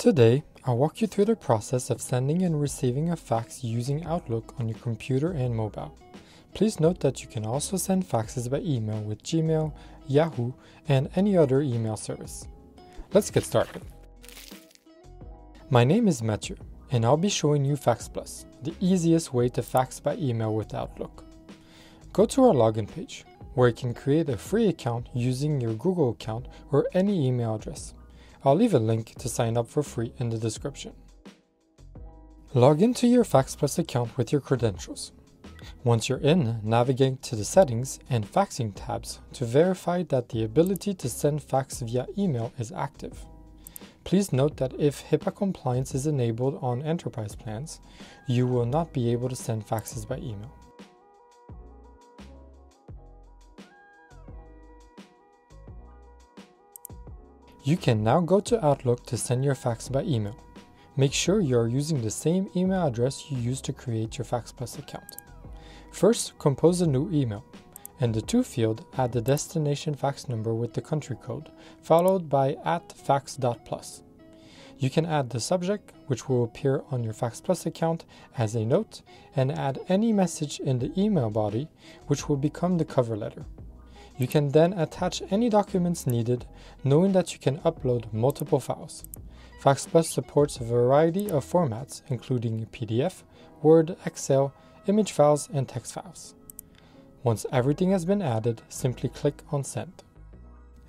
Today, I'll walk you through the process of sending and receiving a fax using Outlook on your computer and mobile. Please note that you can also send faxes by email with Gmail, Yahoo, and any other email service. Let's get started. My name is Mathieu, and I'll be showing you Fax Plus, the easiest way to fax by email with Outlook. Go to our login page, where you can create a free account using your Google account or any email address. I'll leave a link to sign up for free in the description. Log into your FaxPlus account with your credentials. Once you're in, navigate to the Settings and Faxing tabs to verify that the ability to send fax via email is active. Please note that if HIPAA compliance is enabled on enterprise plans, you will not be able to send faxes by email. You can now go to Outlook to send your fax by email. Make sure you are using the same email address you used to create your FaxPlus account. First, compose a new email. In the To field, add the destination fax number with the country code, followed by at fax.plus. You can add the subject, which will appear on your FaxPlus account as a note, and add any message in the email body, which will become the cover letter. You can then attach any documents needed, knowing that you can upload multiple files. FaxPlus supports a variety of formats, including PDF, Word, Excel, image files, and text files. Once everything has been added, simply click on Send.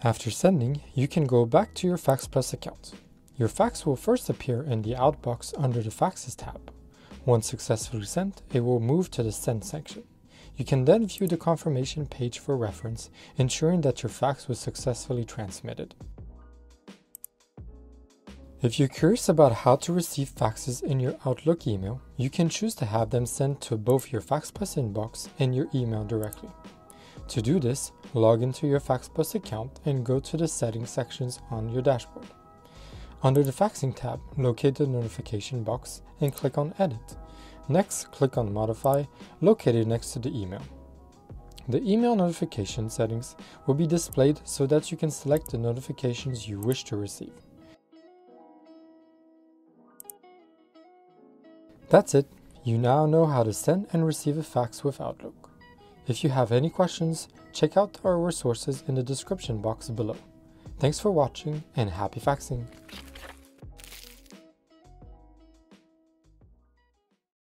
After sending, you can go back to your FaxPlus account. Your fax will first appear in the Outbox under the Faxes tab. Once successfully sent, it will move to the Send section. You can then view the confirmation page for reference, ensuring that your fax was successfully transmitted. If you're curious about how to receive faxes in your Outlook email, you can choose to have them sent to both your FaxPlus inbox and your email directly. To do this, log into your FaxPlus account and go to the settings sections on your dashboard. Under the Faxing tab, locate the notification box and click on Edit. Next, click on Modify, located next to the email. The email notification settings will be displayed so that you can select the notifications you wish to receive. That's it. You now know how to send and receive a fax with Outlook. If you have any questions, check out our resources in the description box below. Thanks for watching and happy faxing!